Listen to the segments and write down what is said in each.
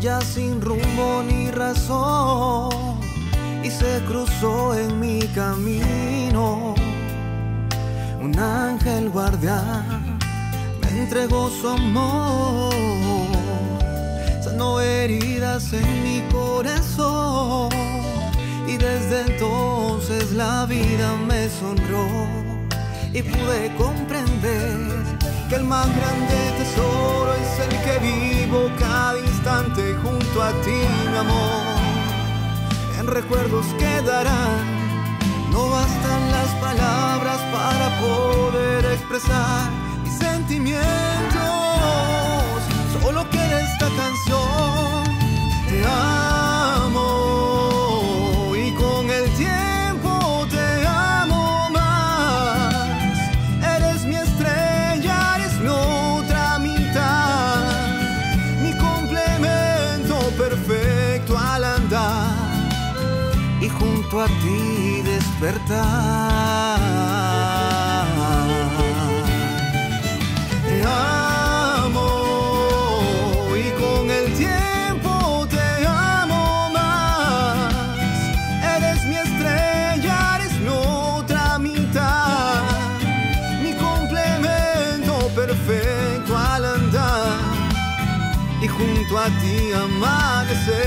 ya sin rumbo ni razón y se cruzó en mi camino. Un ángel guardián me entregó su amor, sanó heridas en mi corazón y desde entonces la vida me sonrió y pude comprender que el más grande tesoro es el que vivo junto a ti, mi amor. En recuerdos quedarán, no bastan las palabras para poder expresar a ti despertar. Te amo y con el tiempo te amo más. Eres mi estrella, eres mi otra mitad, mi complemento perfecto al andar y junto a ti amanecer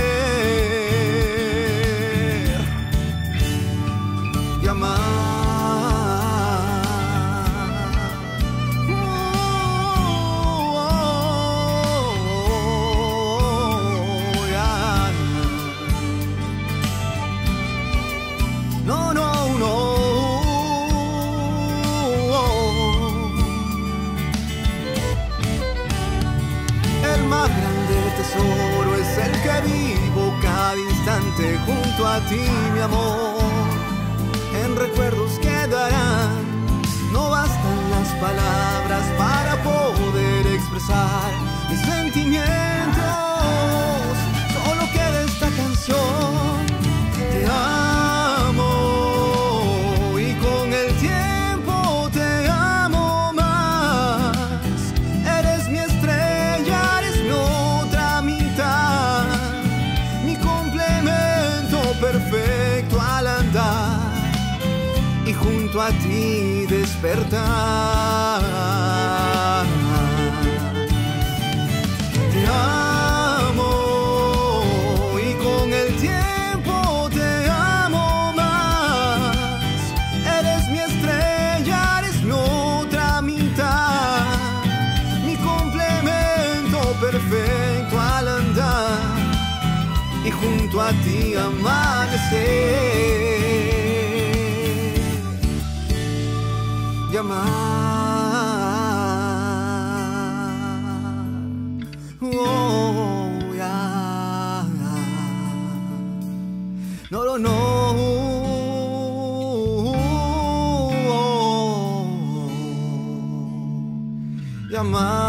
junto a ti, mi amor. En recuerdos quedarán, no bastan las palabras para poder expresar mis sentimientos. Junto a ti despertar. Te amo y con el tiempo te amo más. Eres mi estrella, eres mi otra mitad, mi complemento perfecto al andar y junto a ti amanecer y amar. Oh, yeah. No, no, no. Y amar.